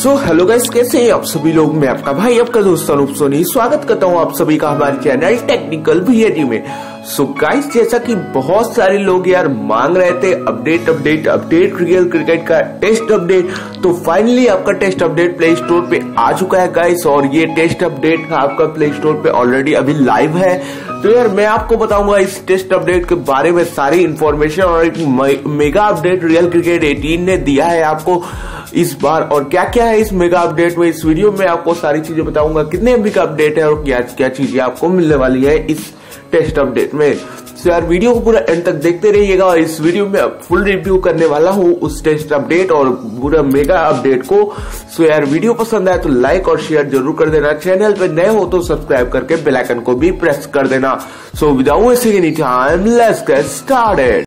So hello guys कैसे हैं आप सभी लोग? मैं आपका भाई आपका दोस्त अनूप सोनी। स्वागत करता हूँ आप सभी का हमारे चैनल टेक्निकल भी में। सो so गाइस जैसा कि बहुत सारे लोग यार मांग रहे थे update update update real cricket का टेस्ट अपडेट तो फाइनली आपका टेस्ट अपडेट प्ले स्टोर पे आ चुका है गाइस और ये टेस्ट अपडेट आपका प्ले स्टोर पे ऑलरेडी अभी लाइव है। तो यार मैं आपको बताऊँगा इस टेस्ट अपडेट के बारे में सारी इन्फॉर्मेशन और एक मेगा अपडेट रियल क्रिकेट 18 ने दिया है आपको इस बार। और क्या क्या है इस मेगा अपडेट में? इस वीडियो में आपको सारी चीज़ें बताऊँगा। कितने एमबी का अपडेट है और क्या क्या चीज़ें आपको मिलने वाली है इस टेस्ट अपडेट में। तो यार वीडियो को पूरा एंड तक देखते रहिएगा और इस वीडियो में फुल रिव्यू करने वाला हूँ उस टेस्ट अपडेट और पूरा मेगा अपडेट को। सो यार वीडियो पसंद आए तो लाइक और शेयर ज़रूर कर देना। चैनल पे नए हो तो सब्सक्राइब करके बेल आइकन को भी प्रेस कर देना। So without time let's get started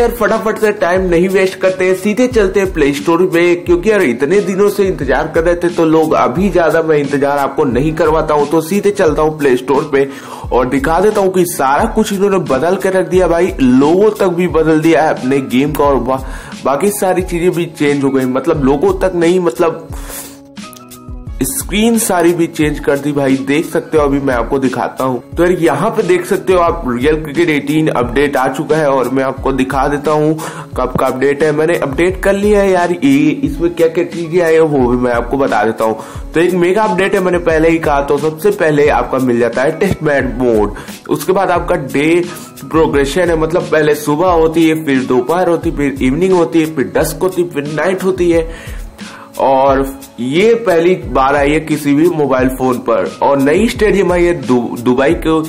यार फटाफट से टाइम नहीं वेस्ट करते सीधे चलते प्ले स्टोर पे क्योंकि यार इतने दिनों से इंतज़ार कर रहे थे तो लोग अभी ज़्यादा मैं इंतज़ार आपको नहीं करवाता हूँ तो सीधे चलता हूँ प्ले स्टोर पे और दिखा देता हूँ कि सारा कुछ इन्होंने बदल के रख दिया भाई लोगों तक भी बदल दिया है अपने गेम का और बा, बाकी सारी चीज़ें भी चेंज हो गई मतलब लोगों तक नहीं मतलब स्क्रीन सारी भी चेंज कर दी भाई, देख सकते हो अभी मैं आपको दिखाता हूँ। तो यार यहाँ पे देख सकते हो आप रियल क्रिकेट 18 अपडेट आ चुका है और मैं आपको दिखा देता हूँ कब का अपडेट है। मैंने अपडेट कर लिया है यार, ये इसमें क्या क्या चीज़ें आई है वो भी मैं आपको बता देता हूँ। तो एक मेगा अपडेट है, मैंने पहले ही कहा तो सबसे पहले आपका मिल जाता है टेस्ट मैच मोड उसके बाद आपका डे प्रोग्रेशन है मतलब पहले सुबह होती है, फिर दोपहर होती है, फिर इवनिंग होती है, फिर डस्क होती है, फिर नाइट होती है। और ये पहली बार आई है किसी भी मोबाइल फ़ोन पर। और नई स्टेडियम आई है दुबई के।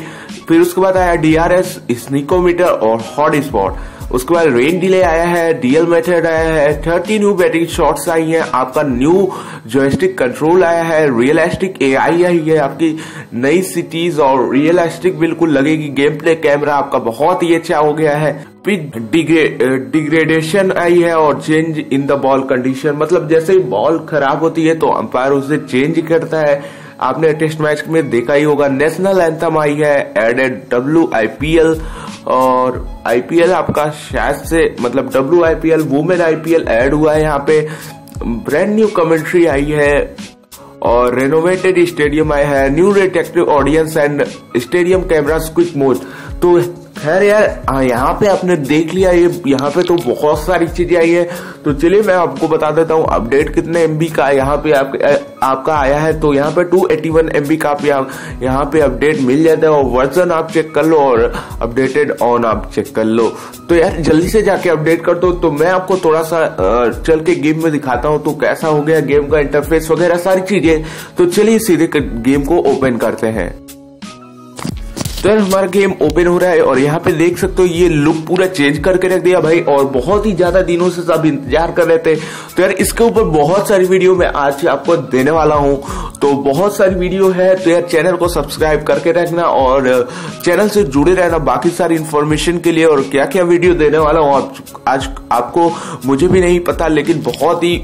फिर उसके बाद आया डी आर एस स्निकोमीटर और हॉट स्पॉट उसके बाद रेन डिले आया है डीएल मेथड आया है थर्टी न्यू बैटिंग शॉट्स आई हैं, आपका न्यू जोस्टिक कंट्रोल आया है रियलिस्टिक एआई आई आई है, आपकी नई सिटीज़ और रियलिस्टिक बिल्कुल लगेगी गेम प्ले कैमरा आपका बहुत ही अच्छा हो गया है फिर डिग्रेडेशन आई है और change in the ball condition मतलब जैसे ही बॉल खराब होती है तो अंपायर उसे चेंज करता है। आपने टेस्ट मैच में देखा ही होगा नेशनल एंथम आई है एडेड डब्ल्यू आईपीएल और आईपीएल आपका शायद से मतलब W IPL women IPL add हुआ है यहाँ पे। ब्रांड न्यू कमेंट्री आई है और रेनोवेटेड स्टेडियम आया है। New retractive audience and stadium camera quick mode तो खैर यार यहाँ पे आपने देख लिया ये यहाँ पे तो बहुत सारी चीज़ें आई है। तो चलिए मैं आपको बता देता हूँ अपडेट कितने एमबी का यहाँ पे आप, आपका आया है। तो यहाँ पे 281 एमबी का आप यहाँ पे अपडेट मिल जाता है और वर्जन आप चेक कर लो और अपडेटेड ऑन आप चेक कर लो। तो यार जल्दी से जाके अपडेट कर दो। तो मैं आपको थोड़ा सा चल के गेम में दिखाता हूँ तो कैसा हो गया गेम का इंटरफेस वगैरह सारी चीज़ें। तो चलिए सीधे गेम को ओपन करते हैं। तो यार हमारा गेम ओपन हो रहा है और यहाँ पे देख सकते हो ये लुक पूरा चेंज करके रख दिया भाई और बहुत ही ज़्यादा दिनों से सब इंतज़ार कर रहे थे। तो यार, इसके ऊपर बहुत सारी वीडियो मैं आज आपको देने वाला हूँ। तो बहुत सारी वीडियो है तो यार चैनल को सब्सक्राइब करके रखना और चैनल से जुड़े रहना बाकी सारी इन्फॉर्मेशन के लिए और क्या क्या वीडियो देने वाला हूँ आज आपको मुझे भी नहीं पता, लेकिन बहुत ही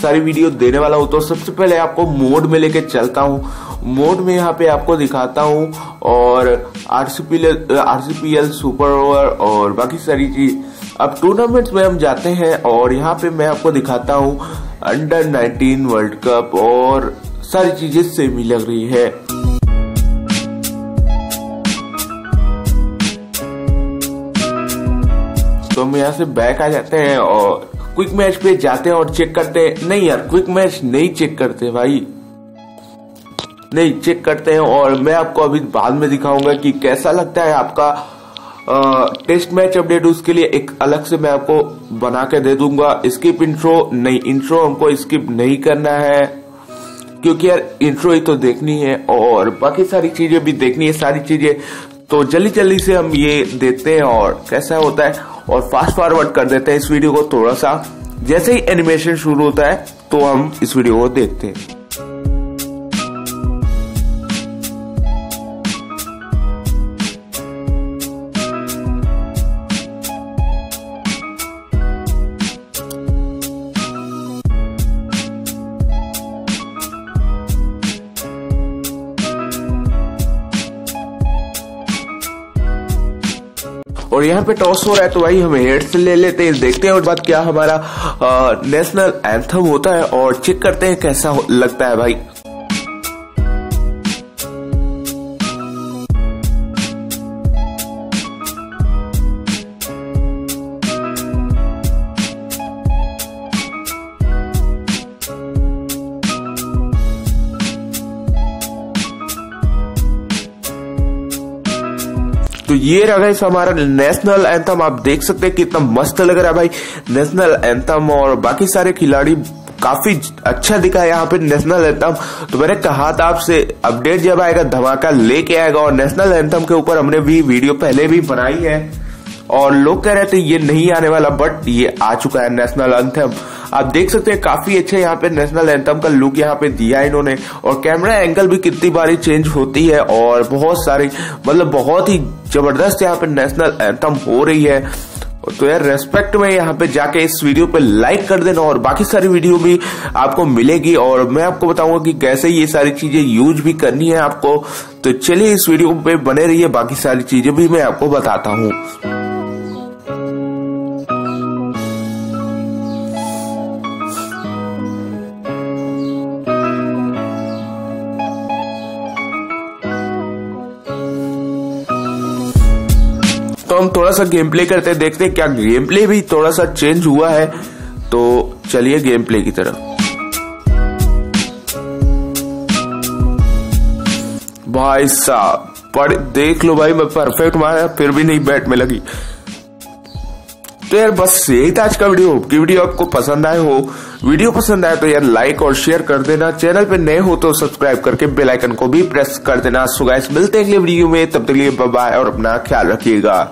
सारी वीडियो देने वाला हूँ। तो सबसे पहले आपको मोड में लेके चलता हूँ। मोड में यहाँ पे आपको दिखाता हूँ और आरसीपीएल आरसीपीएल सुपर ओवर और बाकी सारी चीज़। अब टूर्नामेंट्स में हम जाते हैं और यहाँ पे मैं आपको दिखाता हूँ अंडर 19 वर्ल्ड कप और सारी चीज़ें सेम ही लग रही है। तो हम यहाँ से बैक आ जाते हैं और क्विक मैच पे जाते हैं और चेक करते हैं नहीं यार क्विक मैच नहीं चेक करते भाई। नहीं चेक करते हैं और मैं आपको अभी बाद में दिखाऊँगा कि कैसा लगता है आपका आ, टेस्ट मैच अपडेट। उसके लिए एक अलग से मैं आपको बना के दे दूँगा। स्किप इंट्रो नहीं इंट्रो हमको स्किप नहीं करना है। क्योंकि यार इंट्रो ही तो देखनी है और बाकी सारी चीज़ें भी देखनी है सारी चीज़ें। तो जल्दी जल्दी से हम ये देखते हैं और कैसा होता है। और फास्ट फॉरवर्ड कर देते हैं इस वीडियो को थोड़ा सा। जैसे ही एनिमेशन शुरू होता है तो हम इस वीडियो को देखते हैं। और यहाँ पे टॉस हो रहा है तो भाई हम से ले लेते हैं, देखते हैं और बाद क्या हमारा नेशनल एंथम होता है और चेक करते हैं कैसा लगता है भाई। तो ये रहा हमारा नेशनल एंथम। आप देख सकते हैं कितना मस्त लग रहा है भाई, नेशनल एंथम। और बाकी सारे खिलाड़ी काफ़ी अच्छा दिखा है यहाँ पे नेशनल एंथम। तो मैंने कहा था आपसे, अपडेट जब आएगा, धमाका लेके आएगा। और नेशनल एंथम के ऊपर हमने भी वीडियो पहले भी बनाई है। और लोग कह रहे थे, ये नहीं आने वाला बट ये आ चुका है नेशनल एंथम। आप देख सकते हैं, काफ़ी अच्छे यहाँ पे नेशनल एंथम का लुक यहाँ पे दिया है इन्होंने। और कैमरा एंगल भी कितनी बारी चेंज होती है और बहुत सारी मतलब बहुत ही ज़बरदस्त यहाँ पे नेशनल एंथम हो रही है। तो यार रेस्पेक्ट में यहाँ पे जाके इस वीडियो पे लाइक कर देना और बाकी सारी वीडियो भी आपको मिलेगी। और मैं आपको बताऊँगा कि कैसे ये सारी चीज़ें यूज़ भी करनी है आपको। तो चलिए इस वीडियो पे बने रहिए, बाकी सारी चीज़ें भी मैं आपको बताता हूँ। हम थोड़ा सा गेम प्ले करते देखते हैं क्या गेम प्ले भी थोड़ा सा चेंज हुआ है। तो चलिए गेम प्ले की तरफ़। भाई साहब देख लो भाई, मैं परफेक्ट मारा फिर भी नहीं बैट में लगी। तो यार बस यही था आज का वीडियो की वीडियो आपको पसंद आए हो। वीडियो पसंद आए तो यार लाइक और शेयर कर देना। चैनल पे नए हो तो सब्सक्राइब करके बेल आइकन को भी प्रेस कर देना। सो गाइस, मिलते हैं अगले वीडियो में। तब तक लिए बाय और अपना ख्याल रखिएगा।